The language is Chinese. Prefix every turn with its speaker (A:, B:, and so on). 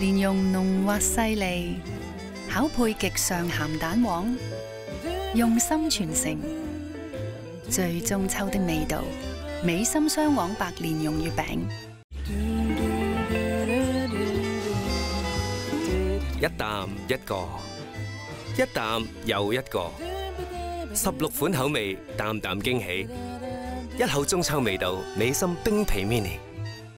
A: 莲蓉浓滑细腻巧配极上咸蛋黄用心传承最中秋的味道美心双黄白莲蓉月饼。
B: 一啖一个一啖又一个十六款口味啖啖惊喜一口中秋味道美心冰皮 mini